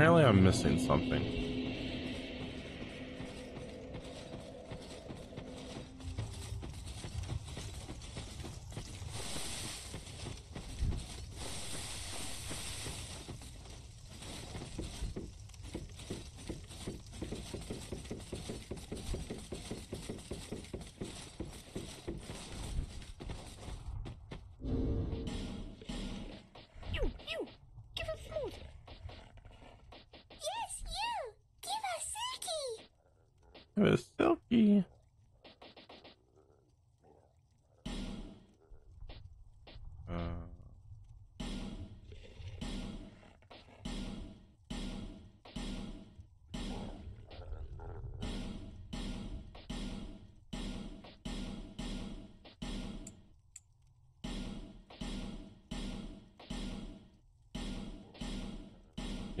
apparently I'm missing something.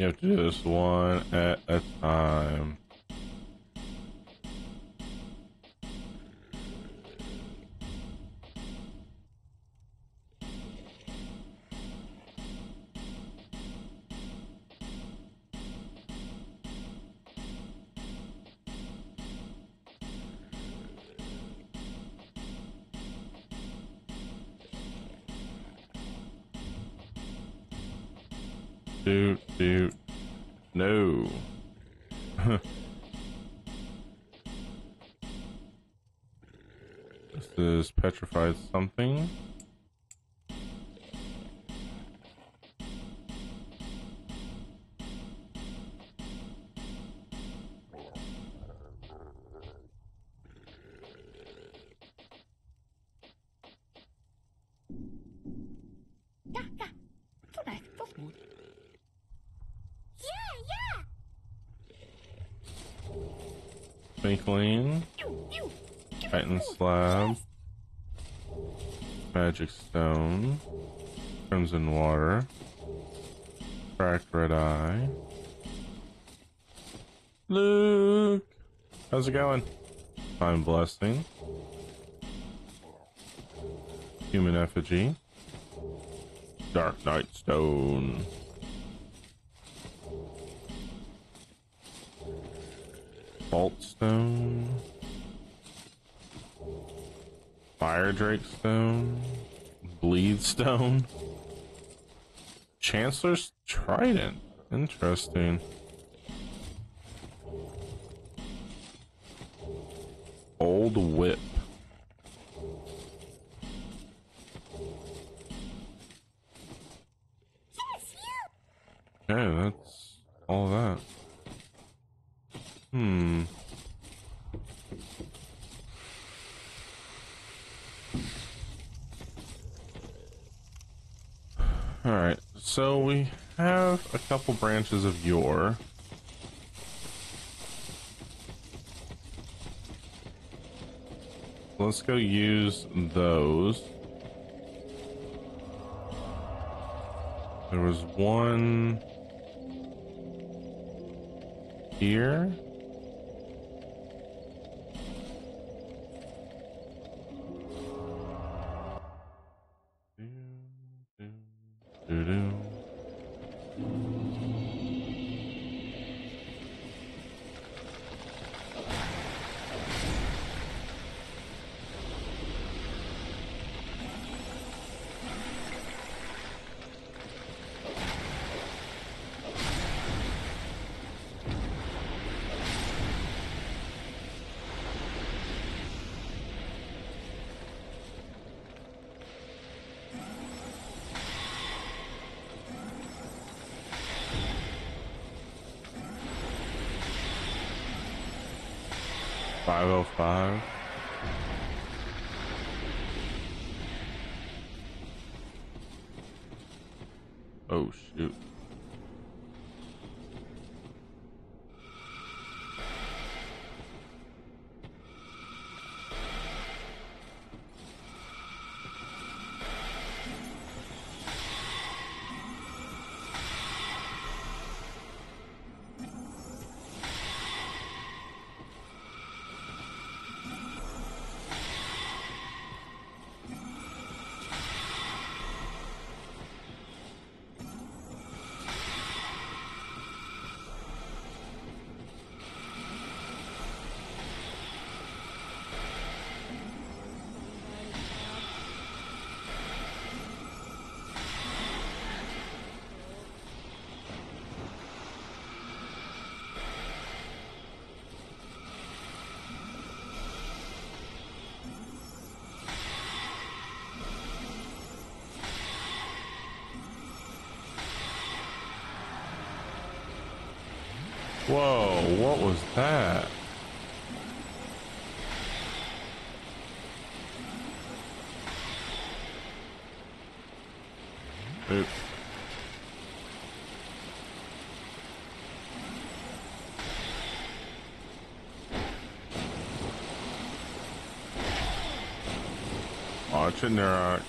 You have to do this one at a time. For nice, for food. Yeah, yeah. Twinkling. You, you, give Titanite slab. Magic stone. Crimson water. Cracked red eye. Luke! How's it going? Time blessing. Human effigy. Dark Knight stone. Vault stone. Firedrake stone. Bleed stone. Channeler's Trident. Interesting. Old Whip. Yes, you. Okay, that's all that. Hmm. Alright, so we have a couple branches of yore. Let's go use those. There was one here. Five oh five. Whoa, what was that? Oops. Watch it, Nerok.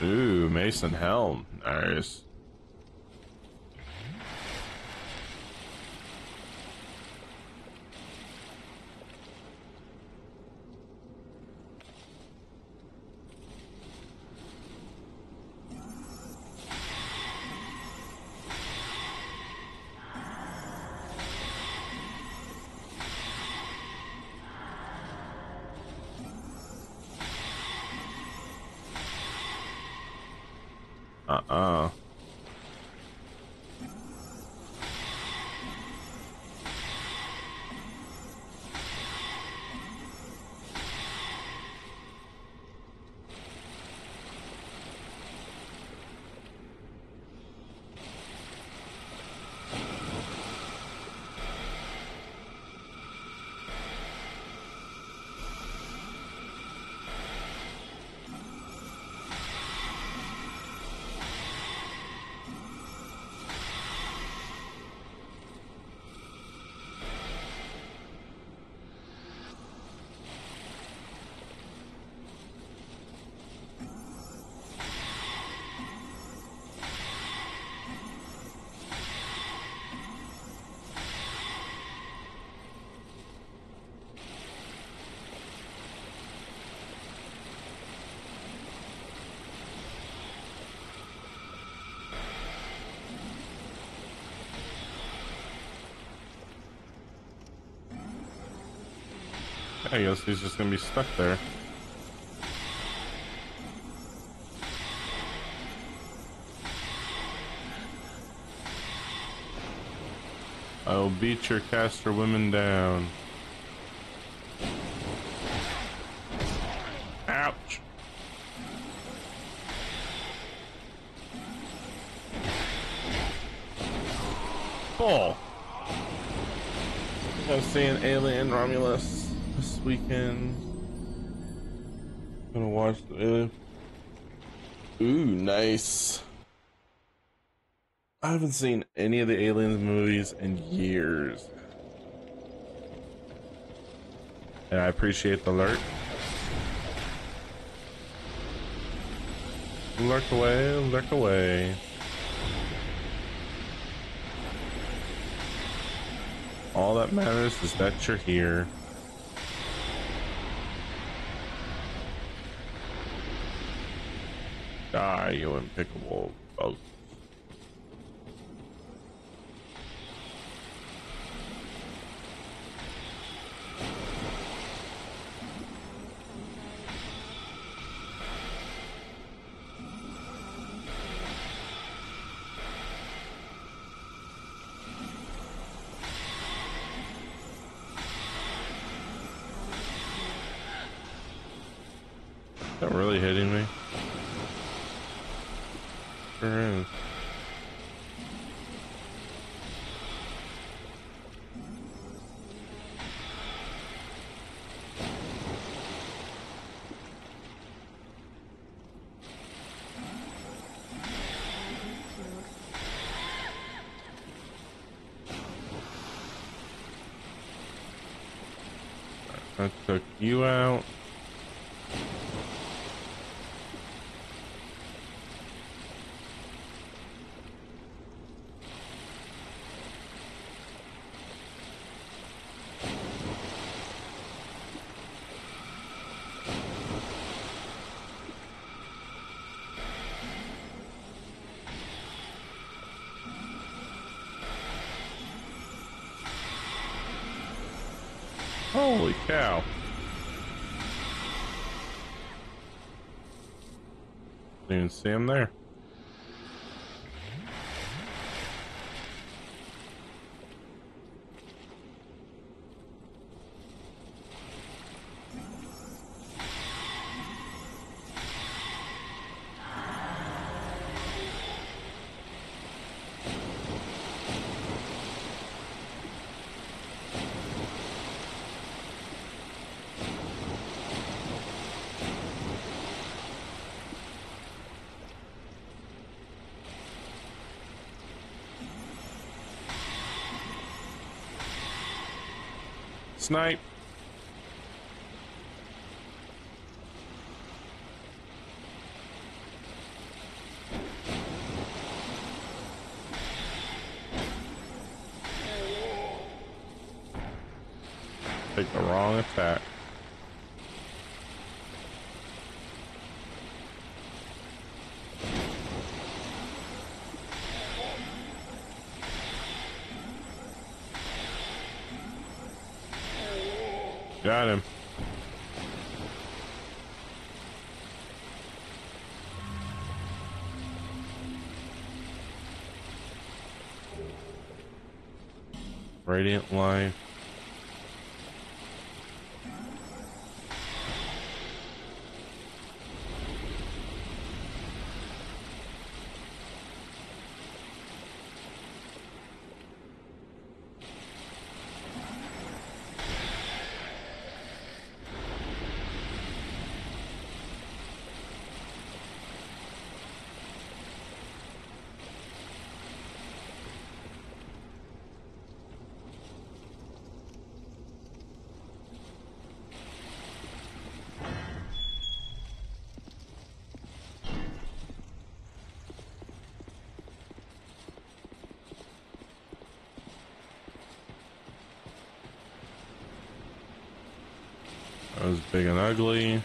Ooh, Mason Helm. Nice. Uh-uh. I guess he's just gonna be stuck there. I'll beat your caster women down. Ouch! Ball! I'm seeing Alien Romulus this weekend. Gonna watch the. Ooh, nice. I haven't seen any of the Aliens movies in years. And I appreciate the alert. Lurk away, lurk away. All that matters is that you're here. Impeccable bug. Is that really hitting me? Sure is. That took you out. Holy cow. Didn't even see him there. Snipe. Take the wrong attack. Got him. Radiant life. Was big and ugly.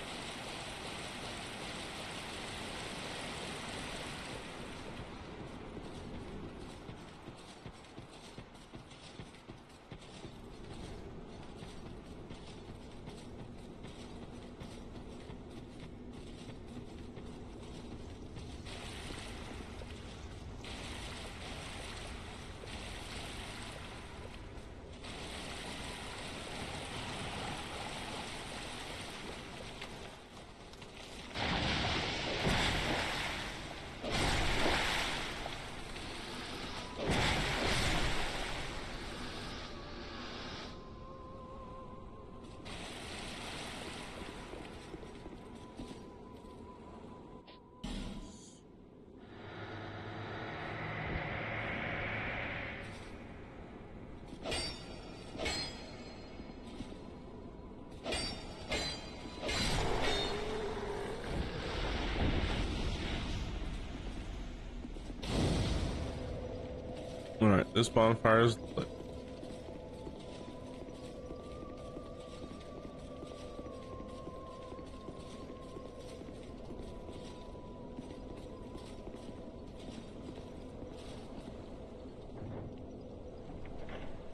Alright, this bonfire is lit.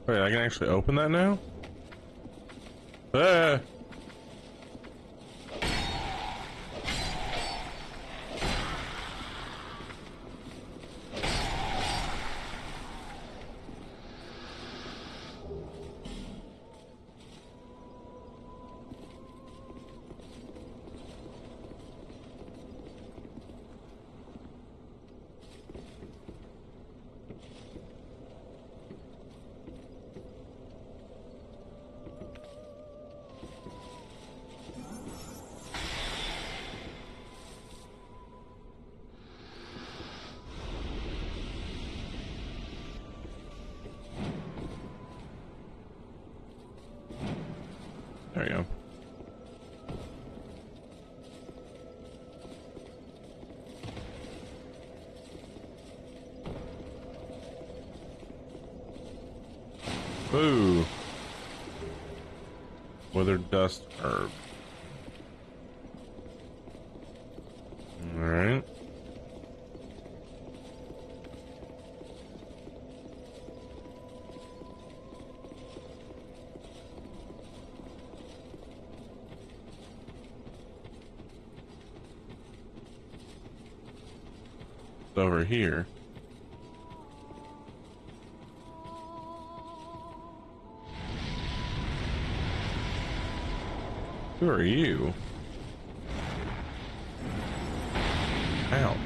Wait, I can actually open that now? Ah! There you go. Ooh. Withered dust herb. Alright. Over here. Who are you? Ouch.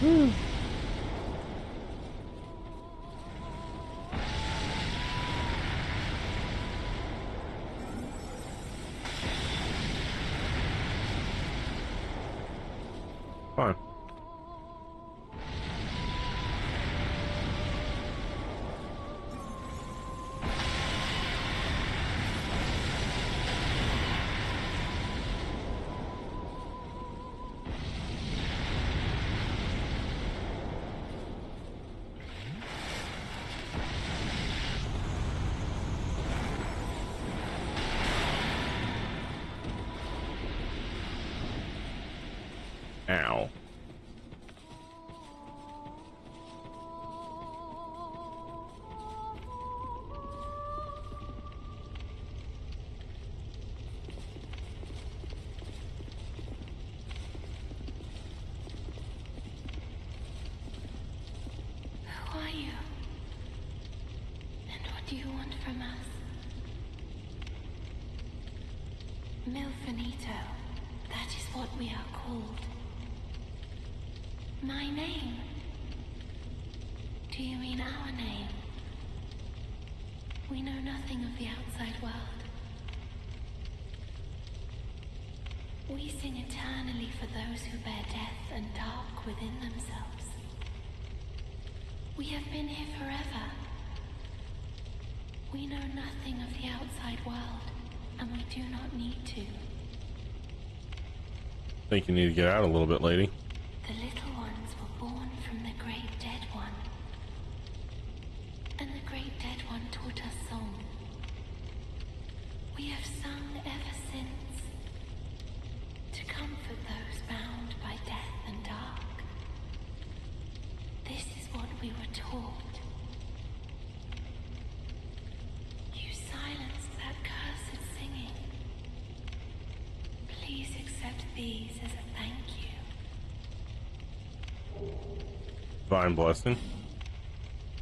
Hmm. Are you? And what do you want from us? Milfanito. That is what we are called. My name? Do you mean our name? We know nothing of the outside world. We sing eternally for those who bear death and dark within themselves. We have been here forever. We know nothing of the outside world, and we do not need to. I Think you need to get out a little bit, lady. The little ones were born from the great dead one. And the great dead one taught us song. We have sung ever since to comfort those bound by death and dark. This is what were. You silenced that cursed singing. Please accept these as a thank you. Divine blessing.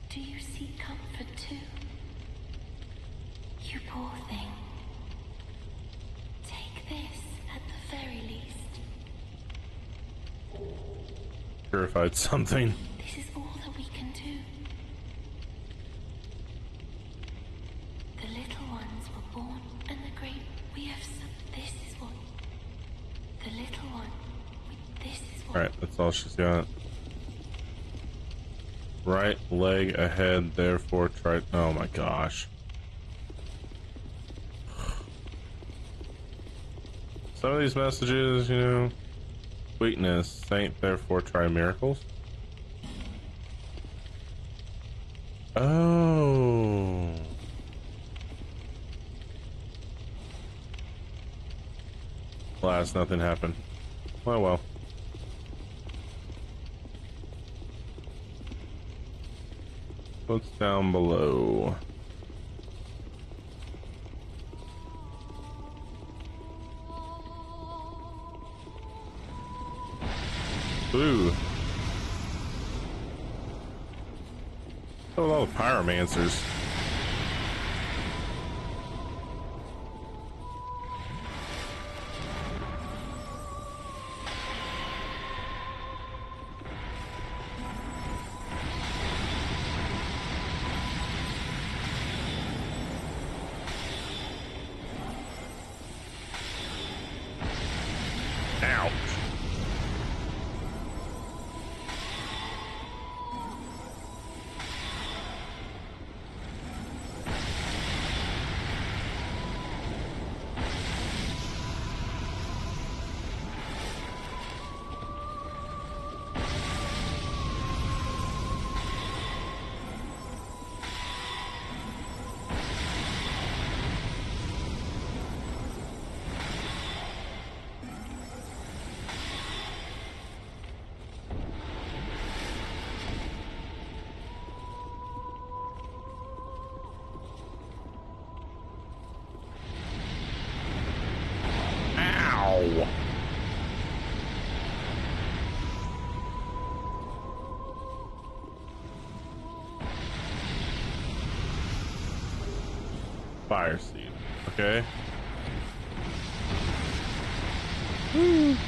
Do you seek comfort too? You poor thing. Take this at the very least. Purified something. This is all that we can do. The little ones were born, and the great. We have some. This is what. The little one. We, this is what. Alright, that's all she's got. Right leg ahead, therefore try. Oh my gosh. Some of these messages, you know. Weakness, saint, therefore try miracles. Oh. Alas, nothing happened. Oh well. What's down below? Ooh. With all the pyromancers? Ow. Fire seed. Okay. Ouch.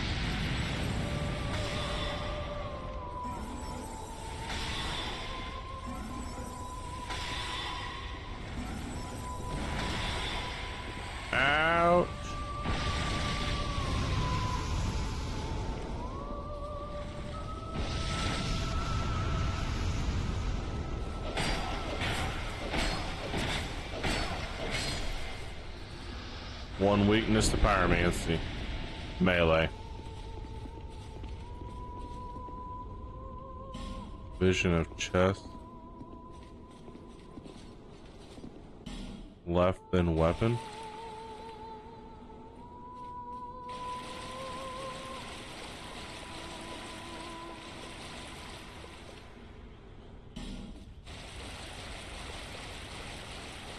One weakness to pyromancy. Melee. Vision of chest. Left then weapon.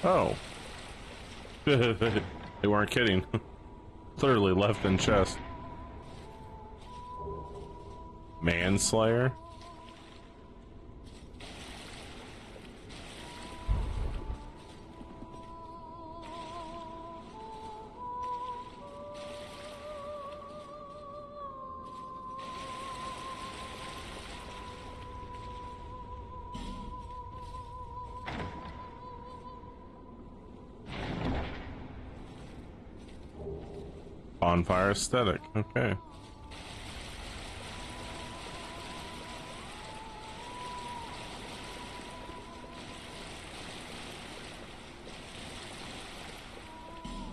Oh. they weren't kidding. Clearly left in chest. Manslayer? Bonfire Ascetic. Okay.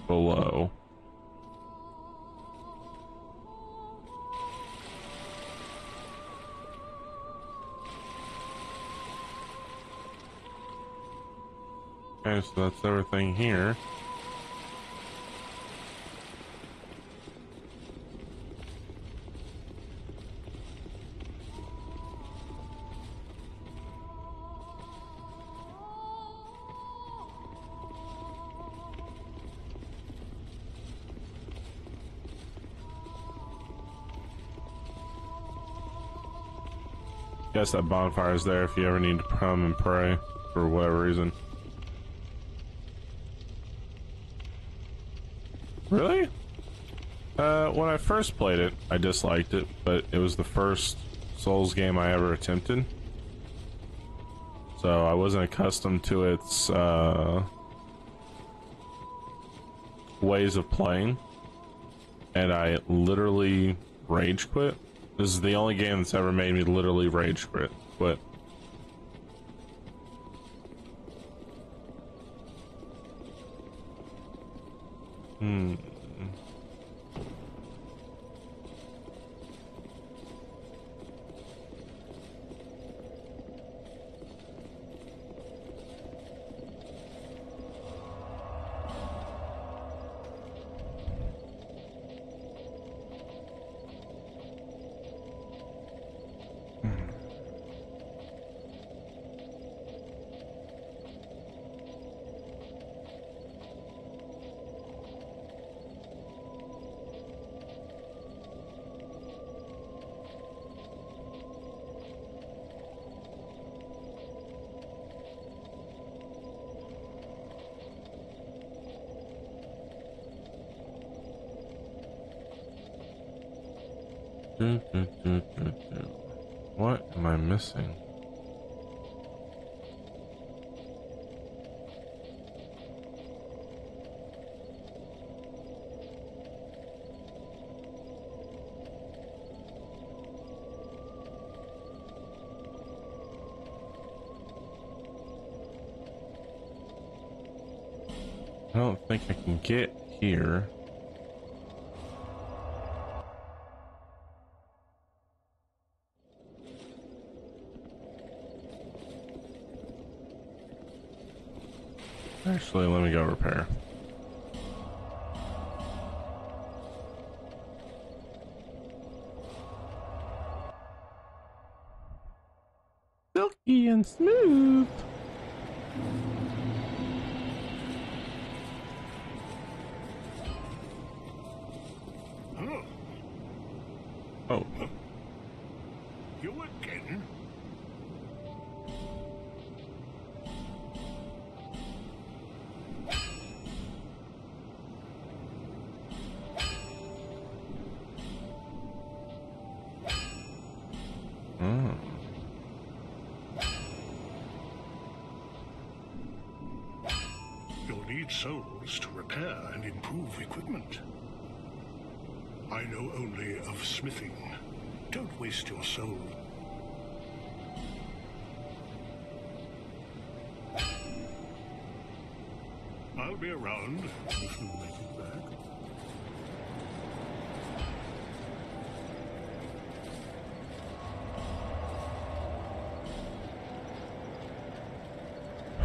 Below. Okay, so that's everything here. Guess that bonfire is there if you ever need to come and pray for whatever reason. Really? Uh, when I first played it, I disliked it, but it was the first Souls game I ever attempted. So I wasn't accustomed to its, uh, ways of playing. And I literally rage quit. This is the only game that's ever made me literally rage quit. But Hmm. Mm-hmm. What am I missing? I don't think I can get here. Actually, let me go repair. Silky and smooth. Improve equipment. I know only of smithing. Don't waste your soul. I'll be around if you make it back.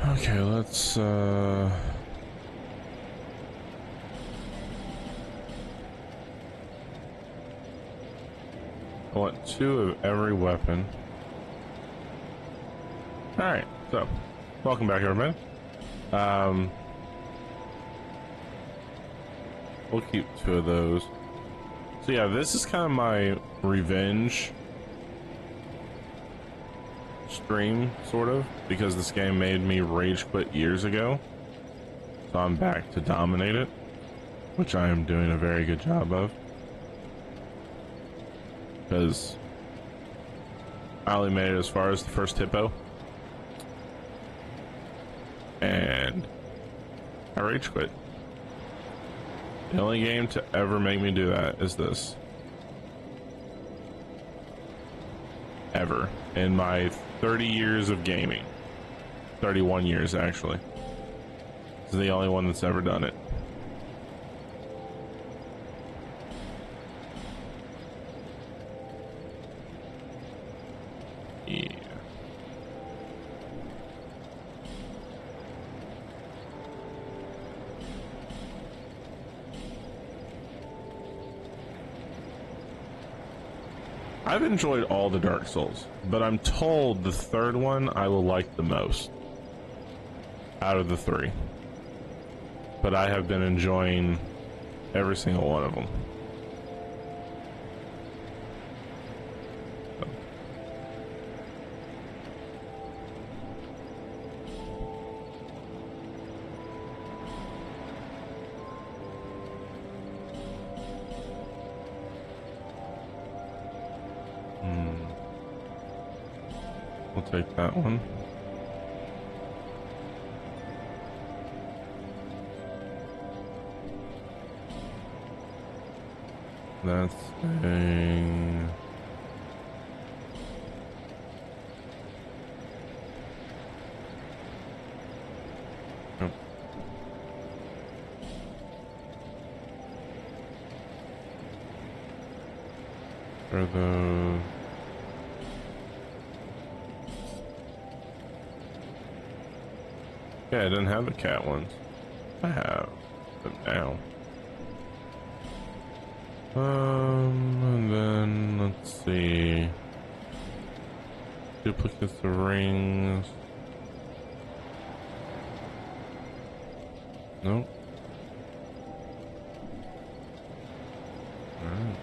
Okay, let's uh want two of every weapon. Alright, so welcome back everybody. Um We'll keep two of those. So yeah, this is kind of my revenge stream, sort of, because this game made me rage quit years ago. So I'm back to dominate it, which I am doing a very good job of. Because I only made it as far as the first hippo. And I rage quit. The only game to ever make me do that is this. Ever. In my 30 years of gaming. 31 years, actually. Is the only one that's ever done it. I've enjoyed all the Dark Souls, but I'm told the third one I will like the most out of the three. But I have been enjoying every single one of them. Take that one. That's a... Yep. Are those... Yeah, I didn't have the cat ones. I have them now. Um, and then let's see. Duplicates of rings. Nope. Alright.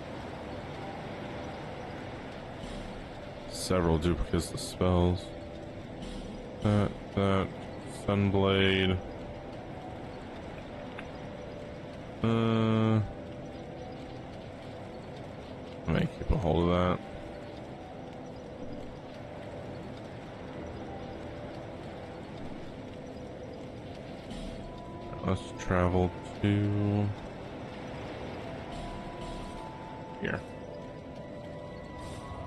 Several duplicates of spells. That, that, Sunblade. Uh, I may keep a hold of that. Let's travel to here.